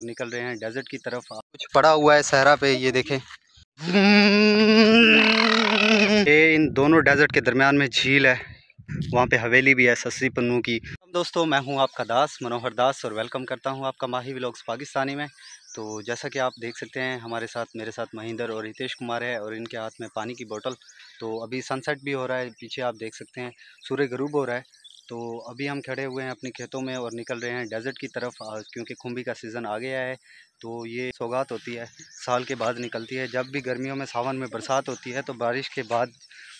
निकल रहे हैं डेजर्ट की तरफ़। कुछ पड़ा हुआ है सहरा पे ये देखें। ये इन दोनों डेजर्ट के दरमियान में झील है। वहाँ पे हवेली भी है सस्ती पन्नू की। दोस्तों मैं हूँ आपका दास मनोहर दास और वेलकम करता हूँ आपका माही व्लॉग्स पाकिस्तानी में। तो जैसा कि आप देख सकते हैं हमारे साथ मेरे साथ महेंद्र और हितेश कुमार है और इनके हाथ में पानी की बोतल तो अभी सनसेट भी हो रहा है पीछे आप देख सकते हैं सूर्य गरूब हो रहा है। तो अभी हम खड़े हुए हैं अपने खेतों में और निकल रहे हैं डेजर्ट की तरफ़ क्योंकि खुम्बी का सीज़न आ गया है। तो ये सौगात होती है, साल के बाद निकलती है। जब भी गर्मियों में, सावन में बरसात होती है तो बारिश के बाद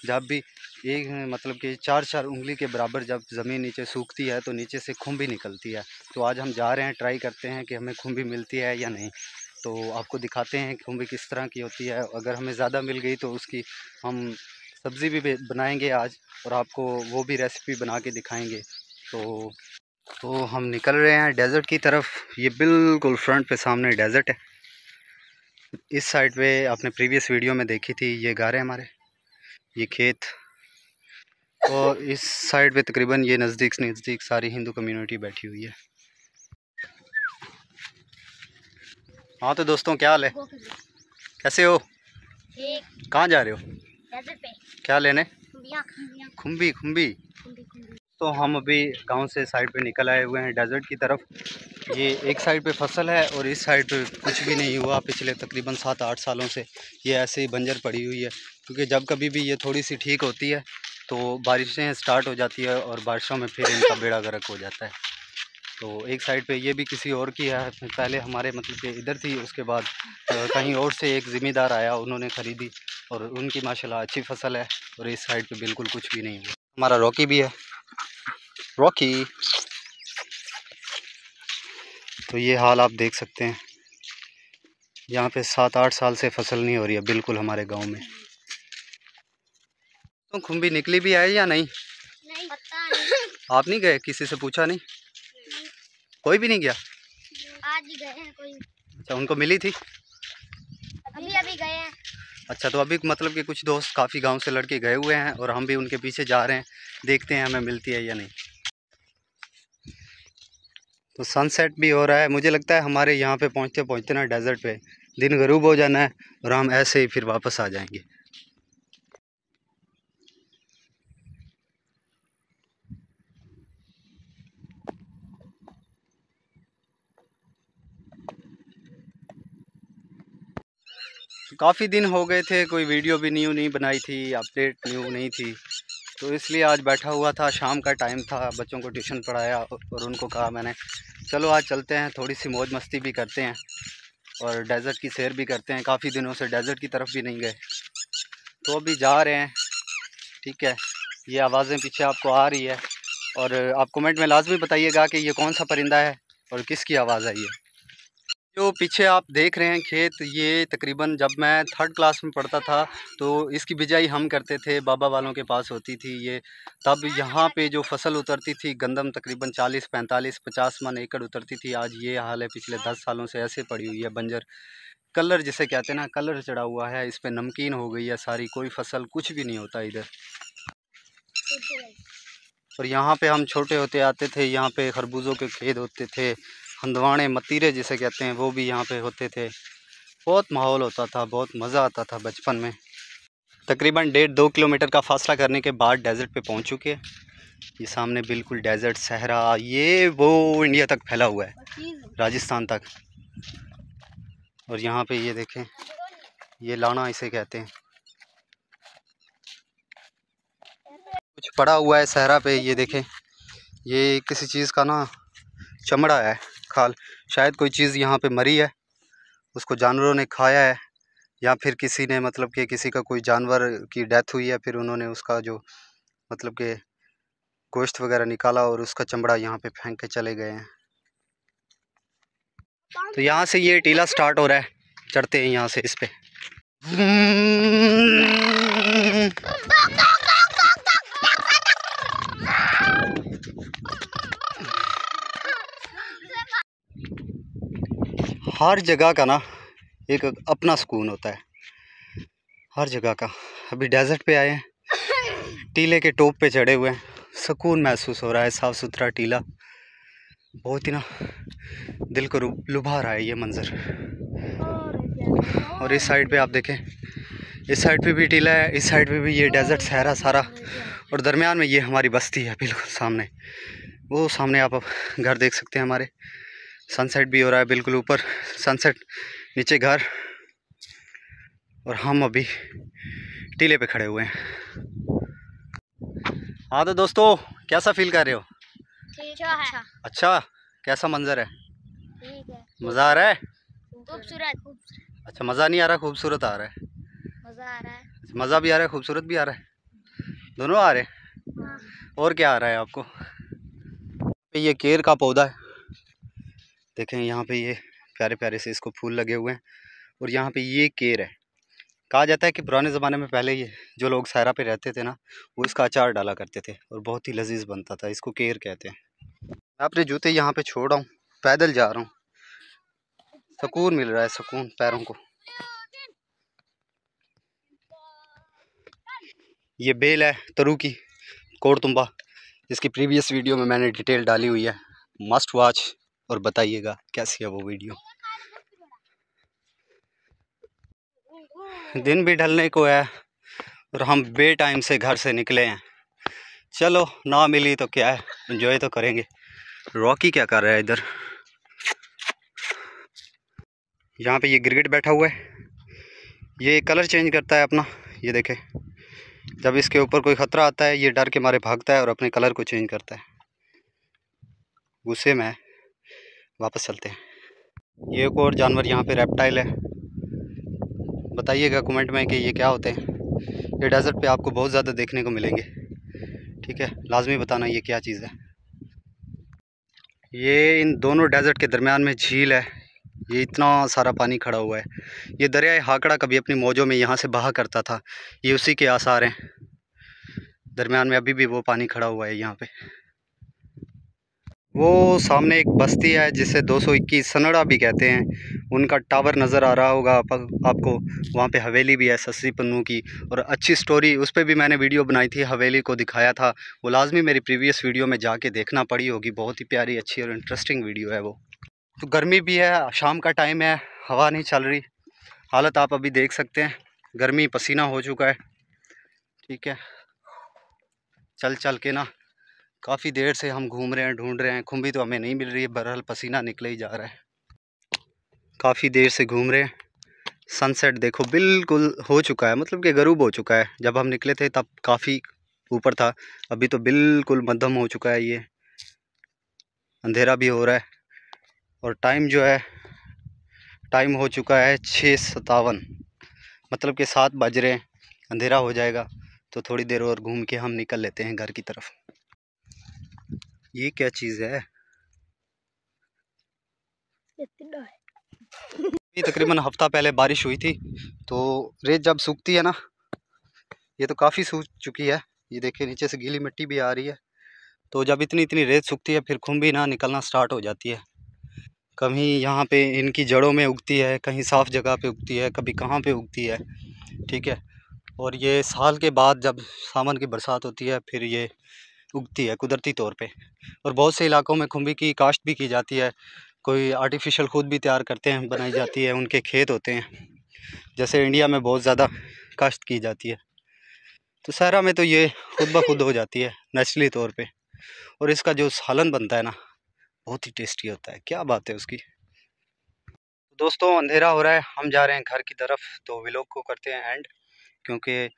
जब भी एक मतलब कि चार चार उंगली के बराबर जब ज़मीन नीचे सूखती है तो नीचे से खुम्बी निकलती है। तो आज हम जा रहे हैं, ट्राई करते हैं कि हमें खुम्बी मिलती है या नहीं। तो आपको दिखाते हैं खुम्बी किस तरह की होती है। अगर हमें ज़्यादा मिल गई तो उसकी हम सब्ज़ी भी बनाएँगे आज और आपको वो भी रेसिपी बना के दिखाएँगे। तो तो हम निकल रहे हैं डेज़र्ट की तरफ़। ये बिल्कुल फ्रंट पे सामने डेज़र्ट है। इस साइड पे आपने प्रीवियस वीडियो में देखी थी ये गारे हमारे ये खेत। और इस साइड पे तकरीबन ये नज़दीक नज़दीक सारी हिंदू कम्युनिटी बैठी हुई है। हाँ तो दोस्तों क्या हाल है? कैसे हो? कहाँ जा रहे हो? क्या लेने? खुम्बी खुम्बी तो हम अभी गाँव से साइड पे निकल आए हुए हैं डेजर्ट की तरफ़। ये एक साइड पे फ़सल है और इस साइड पे कुछ भी नहीं हुआ पिछले तकरीबन सात आठ सालों से। ये ऐसे ही बंजर पड़ी हुई है क्योंकि जब कभी भी ये थोड़ी सी ठीक होती है तो बारिशें स्टार्ट हो जाती है और बारिशों में फिर इनका बेड़ा गर्क हो जाता है। तो एक साइड पे ये भी किसी और की है पहले हमारे मतलब कि इधर थी उसके बाद कहीं और से एक ज़िम्मेदार आया उन्होंने ख़रीदी और उनकी माशाल्लाह अच्छी फ़सल है और इस साइड पे बिल्कुल कुछ भी नहीं है हमारा रॉकी भी है। रॉकी। तो ये हाल आप देख सकते हैं। यहाँ पे सात आठ साल से फ़सल नहीं हो रही है बिल्कुल हमारे गाँव में। तो खुम्बी निकली भी आई या नहीं, नहीं, नहीं। आप नहीं गए? किसी से पूछा नहीं? कोई भी नहीं गया? आज ही गए हैं कोई। अच्छा उनको मिली थी? अभी अभी गए हैं। अच्छा तो अभी मतलब कि कुछ दोस्त काफ़ी गाँव से लड़के गए हुए हैं और हम भी उनके पीछे जा रहे हैं देखते हैं हमें मिलती है या नहीं। तो सनसेट भी हो रहा है। मुझे लगता है हमारे यहाँ पे पहुँचते पहुँचते ना डेजर्ट पे दिन गरूब हो जाना है और हम ऐसे ही फिर वापस आ जाएँगे। काफ़ी दिन हो गए थे, कोई वीडियो भी न्यू नहीं बनाई थी, अपडेट न्यू नहीं थी। तो इसलिए आज बैठा हुआ था, शाम का टाइम था, बच्चों को ट्यूशन पढ़ाया और उनको कहा मैंने, चलो आज चलते हैं थोड़ी सी मौज मस्ती भी करते हैं और डेज़र्ट की सैर भी करते हैं। काफ़ी दिनों से डेज़र्ट की तरफ़ भी नहीं गए। तो अभी जा रहे हैं, ठीक है, ये आवाज़ें पीछे आपको आ रही है और आप कमेंट में लाजमी बताइएगा कि ये कौन सा परिंदा है और किसकी आवाज़ आई है जो पीछे आप देख रहे हैं खेत, ये तकरीबन जब मैं थर्ड क्लास में पढ़ता था तो इसकी बिजाई हम करते थे, बाबा वालों के पास होती थी ये। तब यहाँ पे जो फ़सल उतरती थी, गंदम तकरीबन 40 45 50 मन एकड़ उतरती थी। आज ये हाल है, पिछले 10 सालों से ऐसे पड़ी हुई है बंजर। कलर जिसे कहते हैं ना, कलर चढ़ा हुआ है, इस पर नमकीन हो गई है सारी, कोई फ़सल कुछ भी नहीं होता इधर। और यहाँ पे हम छोटे होते आते थे, यहाँ पे खरबूजों के खेत होते थे। हंदवाने मतीरे जिसे कहते हैं, वो भी यहाँ पे होते थे। बहुत माहौल होता था, बहुत मज़ा आता था बचपन में। तकरीबन डेढ़ दो किलोमीटर का फासला करने के बाद डेज़र्ट पे पहुँच चुके हैं। ये सामने बिल्कुल डेज़र्ट, सहरा, ये वो इंडिया तक फैला हुआ है, राजस्थान तक। और यहाँ पे ये देखें, ये लाना इसे कहते हैं। कुछ पड़ा हुआ है सहरा पे, ये देखें, ये किसी चीज़ का ना चमड़ा है। खाल। शायद कोई चीज़ यहाँ पे मरी है, उसको जानवरों ने खाया है, या फिर किसी ने मतलब कि किसी का कोई जानवर की डेथ हुई है, फिर उन्होंने उसका जो मतलब कि गोश्त वगैरह निकाला और उसका चमड़ा यहाँ पे फेंक के चले गए हैं। तो यहाँ से ये टीला स्टार्ट हो रहा है। चढ़ते हैं यहाँ से इस पर हर जगह का ना एक अपना सुकून होता है। हर जगह का। अभी डेजर्ट पे आए हैं। टीले के टॉप पे चढ़े हुए हैं। सुकून महसूस हो रहा है, साफ़ सुथरा टीला। बहुत ही ना दिल को लुभा रहा है ये मंज़र। और इस साइड पे आप देखें, इस साइड पे भी टीला है, इस साइड पे भी ये डेजर्ट सहरा सारा। और दरमियान में ये हमारी बस्ती है, बिल्कुल सामने। वो सामने आप घर देख सकते हैं हमारे। सनसेट भी हो रहा है बिल्कुल ऊपर। सनसेट नीचे घर। और हम अभी टीले पे खड़े हुए हैं। हाँ तो दोस्तों कैसा फील कर रहे हो? अच्छा है। अच्छा। कैसा मंजर है। मज़ा आ रहा है? खूबसूरत। अच्छा मज़ा नहीं आ रहा खूबसूरत आ रहा है। मज़ा आ रहा है। मज़ा भी आ रहा है खूबसूरत भी आ रहा है। दोनों आ रहे हैं? हाँ। और क्या आ रहा है आपको? ये केर का पौधा है। देखें यहाँ पे ये प्यारे प्यारे से इसको फूल लगे हुए हैं और यहाँ पे ये केर है। कहा जाता है कि पुराने ज़माने में पहले ये जो लोग सहरा पे रहते थे ना, वो इसका अचार डाला करते थे और बहुत ही लजीज बनता था, इसको केर कहते हैं। मैं अपने जूते यहाँ पे छोड़ रहा हूँ, पैदल जा रहा हूँ। सुकून मिल रहा है, सुकून पैरों को। ये बेल है तरु की कोड़तुम्बा जिसकी प्रीवियस वीडियो में मैंने डिटेल डाली हुई है। Must watch. और बताइएगा, कैसी है वो वीडियो? दिन भी ढलने को है और हम बे टाइम से घर से निकले हैं। चलो, ना मिली तो क्या है? इन्जॉय तो करेंगे। रॉकी क्या कर रहा है इधर? यहाँ पे ये गिरगिट बैठा हुआ है। ये कलर चेंज करता है अपना, ये देखे। जब इसके ऊपर कोई ख़तरा आता है, ये डर के मारे भागता है और अपने कलर को चेंज करता है। गुस्से में वापस चलते हैं। ये एक और जानवर यहाँ पे रेप्टाइल है। बताइएगा कमेंट में कि ये क्या होते हैं। ये डेज़र्ट पे आपको बहुत ज़्यादा देखने को मिलेंगे। ठीक है, लाजमी बताना ये क्या चीज़ है। ये इन दोनों डेज़र्ट के दरमियान में झील है। ये इतना सारा पानी खड़ा हुआ है। ये दरिया हाकड़ा कभी अपनी मौजों में यहाँ से बहा करता था। ये उसी के आसार हैं। दरमियान में अभी भी वो पानी खड़ा हुआ है यहाँ पे। वो सामने एक बस्ती है जिसे 221 सनड़ा भी कहते हैं। उनका टावर नज़र आ रहा होगा आप, आपको। वहाँ पे हवेली भी है सस्सी पन्नू की और अच्छी स्टोरी उस पर भी मैंने वीडियो बनाई थी हवेली को दिखाया था। वो लाजमी मेरी प्रीवियस वीडियो में जाके देखना पड़ी होगी। बहुत ही प्यारी अच्छी और इंटरेस्टिंग वीडियो है वो। तो गर्मी भी है शाम का टाइम है हवा नहीं चल रही। हालत आप अभी देख सकते हैं गर्मी पसीना हो चुका है। ठीक है चल चल के ना। काफ़ी देर से हम घूम रहे हैं, ढूंढ रहे हैं खुम्बी तो हमें नहीं मिल रही है, बहरहाल पसीना निकले ही जा रहा है। काफ़ी देर से घूम रहे हैं सनसेट देखो, बिल्कुल हो चुका है मतलब कि गरूब हो चुका है। जब हम निकले थे, तब काफ़ी ऊपर था, अभी तो बिल्कुल मध्यम हो चुका है ये। अंधेरा भी हो रहा है, और टाइम जो है टाइम हो चुका है छः सतावन मतलब कि सात बज रहे हैं, अंधेरा हो जाएगा तो थोड़ी देर और घूम के हम निकल लेते हैं घर की तरफ़। ये क्या चीज़ है? तकरीबन हफ़्ता पहले बारिश हुई थी तो रेत जब सूखती है ना ये तो काफ़ी सूख चुकी है। ये देखिए नीचे से गीली मिट्टी भी आ रही है। तो जब इतनी इतनी रेत सूखती है फिर खुम भी ना निकलना स्टार्ट हो जाती है। कभी यहाँ पे इनकी जड़ों में उगती है कहीं साफ़ जगह पे उगती है कभी कहाँ पे उगती है ठीक है? और ये साल के बाद जब सावन की बरसात होती है फिर ये उगती है कुदरती तौर पे। और बहुत से इलाकों में खुम्बी की काश्त भी की जाती है। कोई आर्टिफिशियल खुद भी तैयार करते हैं, बनाई जाती है, उनके खेत होते हैं। जैसे इंडिया में बहुत ज़्यादा काश्त की जाती है। तो सहरा में तो ये खुद ब खुद हो जाती है, नेचुरली तौर पर और इसका जो सालन बनता है ना, बहुत ही टेस्टी होता है। क्या बात है उसकी। दोस्तों, अंधेरा हो रहा है, हम जा रहे हैं घर की तरफ़ तो विलोक को करते हैं एंड क्योंकि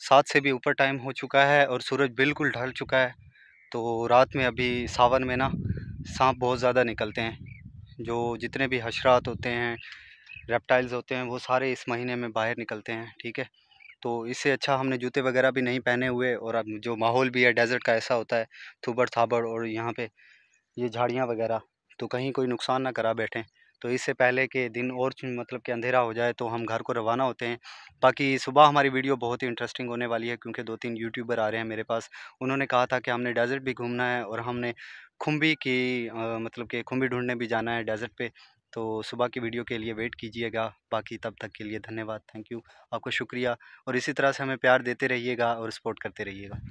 सात से भी ऊपर टाइम हो चुका है और सूरज बिल्कुल ढल चुका है। तो रात में अभी सावन में ना, सांप बहुत ज़्यादा निकलते हैं, जो जितने भी हशरात होते हैं रेप्टाइल्स होते हैं, वो सारे इस महीने में बाहर निकलते हैं, ठीक है? तो इससे अच्छा हमने जूते वगैरह भी नहीं पहने हुए और अब जो माहौल भी है डेज़र्ट का ऐसा होता है थुबड़ थाबड़ और यहाँ पे ये झाड़ियाँ वगैरह तो कहीं कोई नुकसान ना करा बैठें। तो इससे पहले के दिन और मतलब कि अंधेरा हो जाए तो हम घर को रवाना होते हैं। बाकी सुबह हमारी वीडियो बहुत ही इंटरेस्टिंग होने वाली है क्योंकि दो तीन यूट्यूबर आ रहे हैं मेरे पास। उन्होंने कहा था कि हमने डेज़र्ट भी घूमना है और हमने खुम्बी की मतलब कि खुम्बी ढूँढने भी जाना है डेज़र्ट पे। तो सुबह की वीडियो के लिए वेट कीजिएगा। बाकी तब तक के लिए धन्यवाद। Thank you. आपको शुक्रिया। और इसी तरह से हमें प्यार देते रहिएगा और सपोर्ट करते रहिएगा।